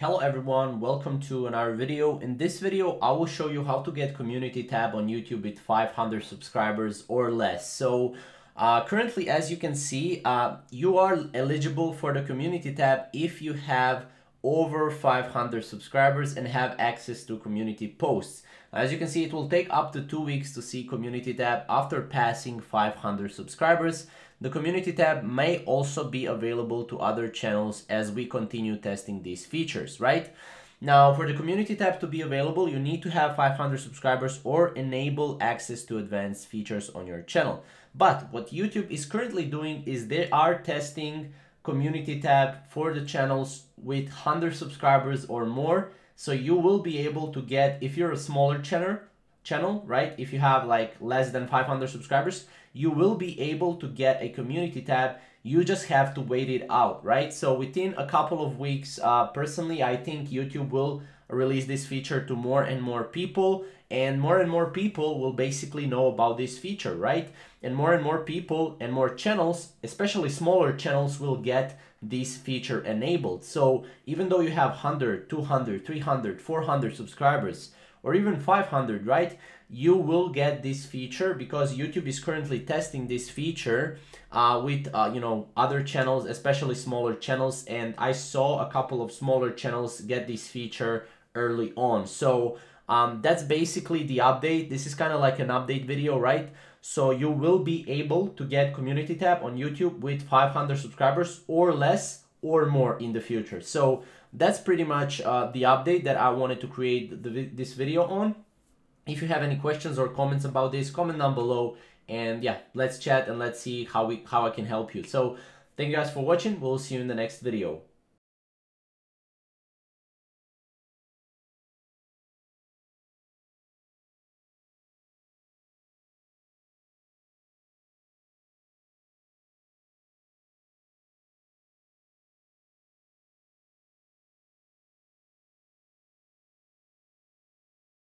Hello everyone, welcome to another video. In this video, I will show you how to get community tab on YouTube with 500 subscribers or less. So uh, currently, as you can see, uh, you are eligible for the community tab if you have over 500 subscribers and have access to community posts. As you can see, it will take up to two weeks to see community tab after passing 500 subscribers. The community tab may also be available to other channels as we continue testing these features, right? Now, for the community tab to be available, you need to have 500 subscribers or enable access to advanced features on your channel. But what YouTube is currently doing is they are testing community tab for the channels with 100 subscribers or more. So you will be able to get, if you're a smaller channel, channel, right? If you have like less than 500 subscribers, you will be able to get a community tab. You just have to wait it out, right? So within a couple of weeks, uh, personally, I think YouTube will release this feature to more and more people and more and more people will basically know about this feature, right? And more and more people and more channels, especially smaller channels will get this feature enabled. So even though you have 100, 200, 300, 400 subscribers, or even 500, right? You will get this feature because YouTube is currently testing this feature uh, with, uh, you know, other channels, especially smaller channels. And I saw a couple of smaller channels get this feature early on. So um, that's basically the update. This is kind of like an update video, right? So you will be able to get community tab on YouTube with 500 subscribers or less or more in the future. So that's pretty much uh, the update that I wanted to create the, this video on. If you have any questions or comments about this, comment down below. And yeah, let's chat and let's see how we how I can help you. So thank you guys for watching. We'll see you in the next video.